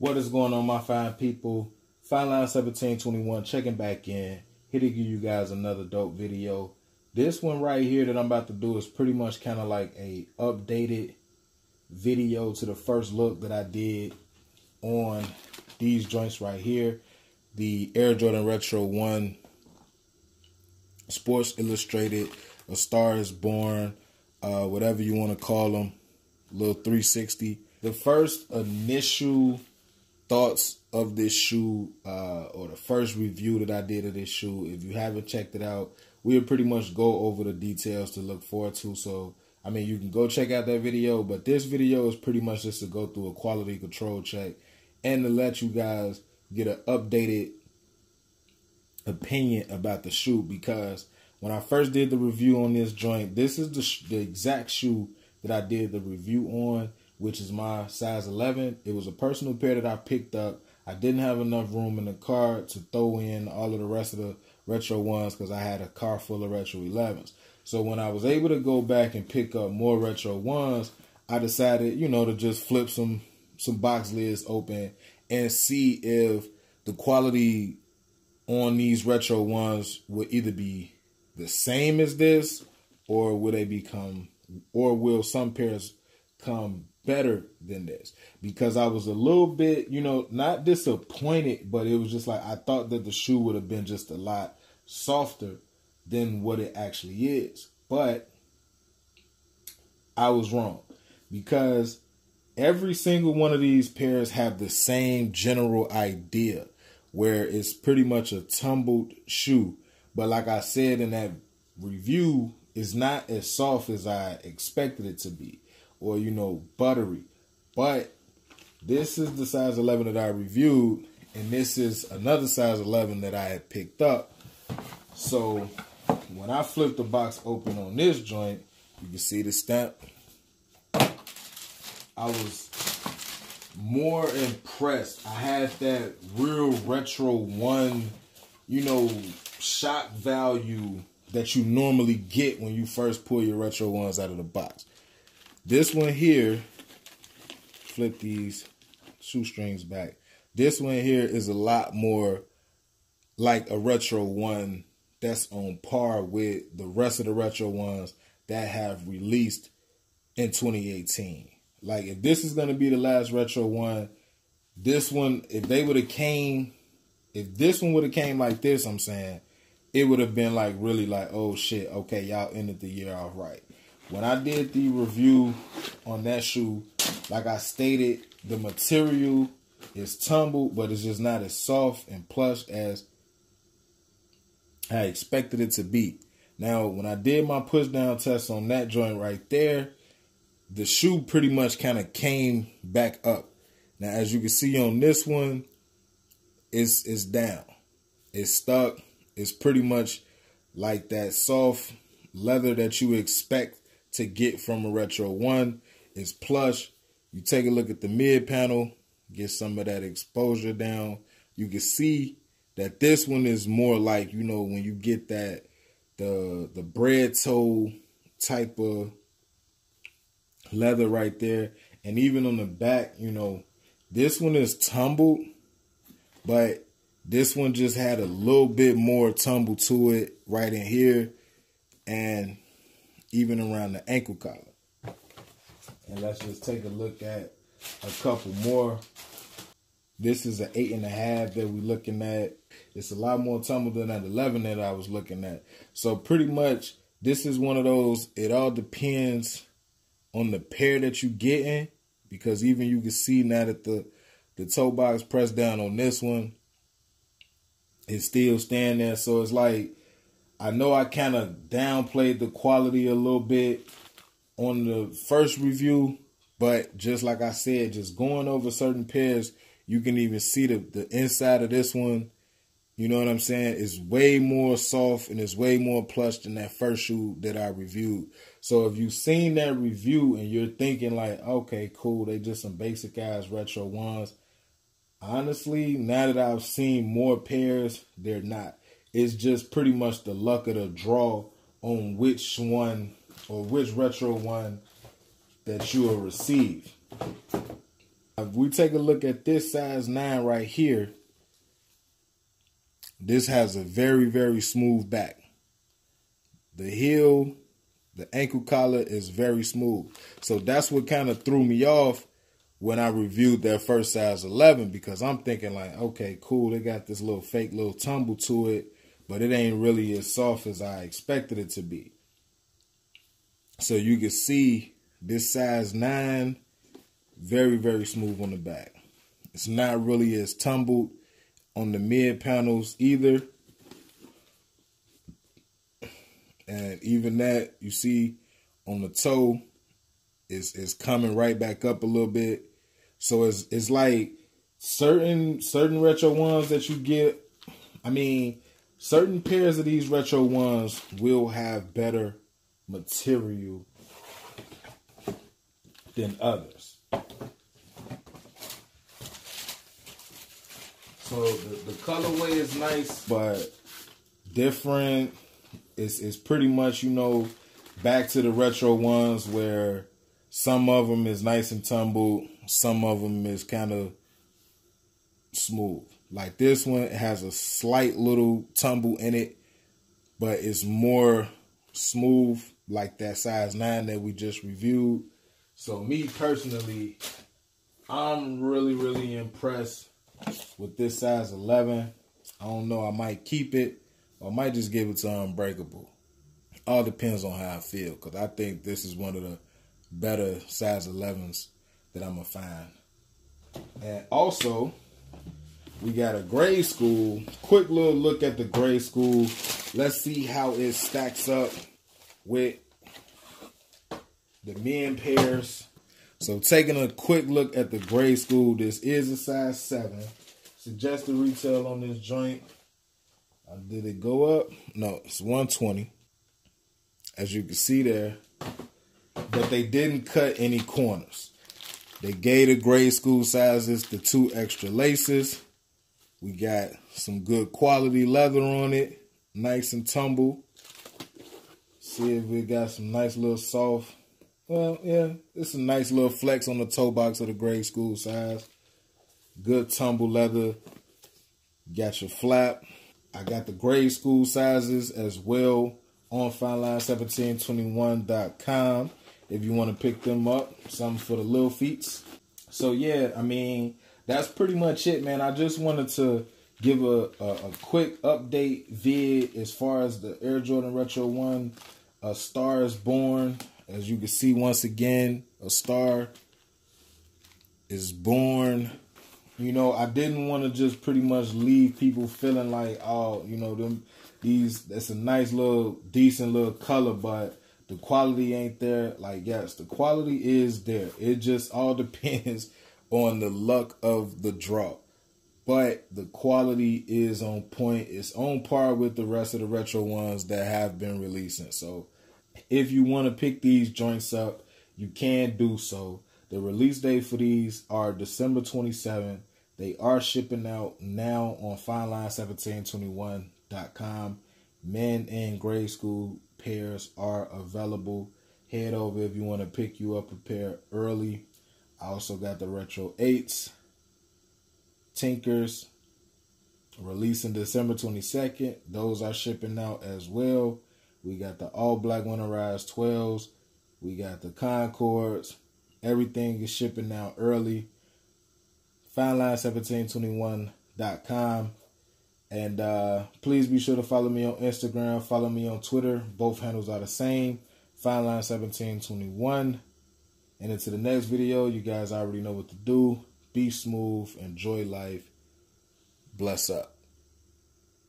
What is going on, my fine people? Fine Line 1721 checking back in. Here to give you guys another dope video. This one right here that I'm about to do is pretty much kind of like a updated video to the first look that I did on these joints right here. The Air Jordan Retro 1 Sports Illustrated, A Star is Born, uh, whatever you want to call them, little 360. The first initial thoughts of this shoe, uh, or the first review that I did of this shoe, if you haven't checked it out, we'll pretty much go over the details to look forward to. So, I mean, you can go check out that video, but this video is pretty much just to go through a quality control check and to let you guys get an updated opinion about the shoe. Because when I first did the review on this joint, this is the, the exact shoe that I did the review on, which is my size 11. It was a personal pair that I picked up. I didn't have enough room in the car to throw in all of the rest of the retro ones because I had a car full of retro 11s. So when I was able to go back and pick up more retro ones, I decided, you know, to just flip some some box lids open and see if the quality on these retro ones would either be the same as this or will they become or will some pairs come better than this because I was a little bit, you know, not disappointed, but it was just like I thought that the shoe would have been just a lot softer than what it actually is. But I was wrong because every single one of these pairs have the same general idea where it's pretty much a tumbled shoe. But like I said in that review, it's not as soft as I expected it to be, or you know, buttery. But this is the size 11 that I reviewed, and this is another size 11 that I had picked up. So when I flip the box open on this joint, you can see the stamp. I was more impressed. I had that real retro one, you know, shock value that you normally get when you first pull your retro ones out of the box. This one here, flip these shoestrings back. This one here is a lot more like a retro one that's on par with the rest of the retro ones that have released in 2018. Like if this is gonna be the last retro one, this one, if they would have came, if this one would have came like this, I'm saying, it would have been like really like, oh shit, okay, y'all ended the year off right. When I did the review on that shoe, like I stated, the material is tumbled, but it's just not as soft and plush as I expected it to be. Now, when I did my push down test on that joint right there, the shoe pretty much kind of came back up. Now, as you can see on this one, it's it's down. It's stuck. It's pretty much like that soft leather that you expect to get from a Retro 1. is plush. You take a look at the mid panel, get some of that exposure down. You can see that this one is more like, you know, when you get that the the Bred Toe type of leather right there. And even on the back, you know, this one is tumbled, but this one just had a little bit more tumble to it right in here and even around the ankle collar. And let's just take a look at a couple more. This is an eight and a half that we're looking at. It's a lot more tumble than that 11 that I was looking at. So pretty much this is one of those, it all depends on the pair that you're getting because even you can see now that the the toe box pressed down on this one is still standing there. So it's like I know I kind of downplayed the quality a little bit on the first review, but just like I said, just going over certain pairs, you can even see the, the inside of this one. You know what I'm saying? It's way more soft and it's way more plush than that first shoe that I reviewed. So if you've seen that review and you're thinking like, okay, cool, they just some basic ass retro ones. Honestly, now that I've seen more pairs, they're not. It's just pretty much the luck of the draw on which one or which retro one that you will receive. If we take a look at this size 9 right here, this has a very, very smooth back. The heel, the ankle collar is very smooth. So that's what kind of threw me off when I reviewed their first size 11 because I'm thinking like, okay, cool, they got this little fake little tumble to it, but it ain't really as soft as I expected it to be. So you can see this size 9, very, very smooth on the back. It's not really as tumbled on the mid panels either. And even that, you see on the toe, is is coming right back up a little bit. So it's it's like certain certain retro ones that you get. I mean, certain pairs of these retro ones will have better material than others. So the, the colorway is nice, but different. It's, it's pretty much, you know, back to the retro ones where some of them is nice and tumbled. Some of them is kind of smooth. Like this one has a slight little tumble in it, but it's more smooth like that size 9 that we just reviewed. So me personally, I'm really, really impressed with this size 11. I don't know. I might keep it or I might just give it to Unbreakable. All depends on how I feel because I think this is one of the better size 11s that I'm to find. And also, we got a grade school. Quick little look at the grade school. Let's see how it stacks up with the men pairs. So taking a quick look at the grade school, this is a size 7. Suggested retail on this joint. Uh, did it go up? No, it's 120. As you can see there. But they didn't cut any corners. They gave the grade school sizes the two extra laces. We got some good quality leather on it. Nice and tumble. See if we got some nice little soft well, yeah, it's a nice little flex on the toe box of the grade school size. Good tumble leather. Got your flap. I got the grade school sizes as well on fineline1721.com if you want to pick them up. Something for the little feet. So yeah, I mean, that's pretty much it, man. I just wanted to give a, a, a quick update vid as far as the Air Jordan Retro 1 A Star is Born. As you can see once again, a star is born. You know, I didn't want to just pretty much leave people feeling like, oh, you know, them these that's a nice little decent little color, but the quality ain't there. Like, yes, the quality is there. It just all depends on the luck of the draw. But the quality is on point. It's on par with the rest of the retro ones that have been releasing. So if you want to pick these joints up, you can do so. The release date for these are December 27th. They are shipping out now on fineline1721.com. Men and grade school pairs are available. Head over if you want to pick you up a pair early. I also got the Retro 8s, Tinkers, releasing December 22nd. Those are shipping out as well. We got the all black winterized 12s. We got the Concords. Everything is shipping out early. Fineline1721.com. And uh, please be sure to follow me on Instagram. Follow me on Twitter. Both handles are the same. Fineline1721. And into the next video, you guys already know what to do. Be smooth. Enjoy life. Bless up.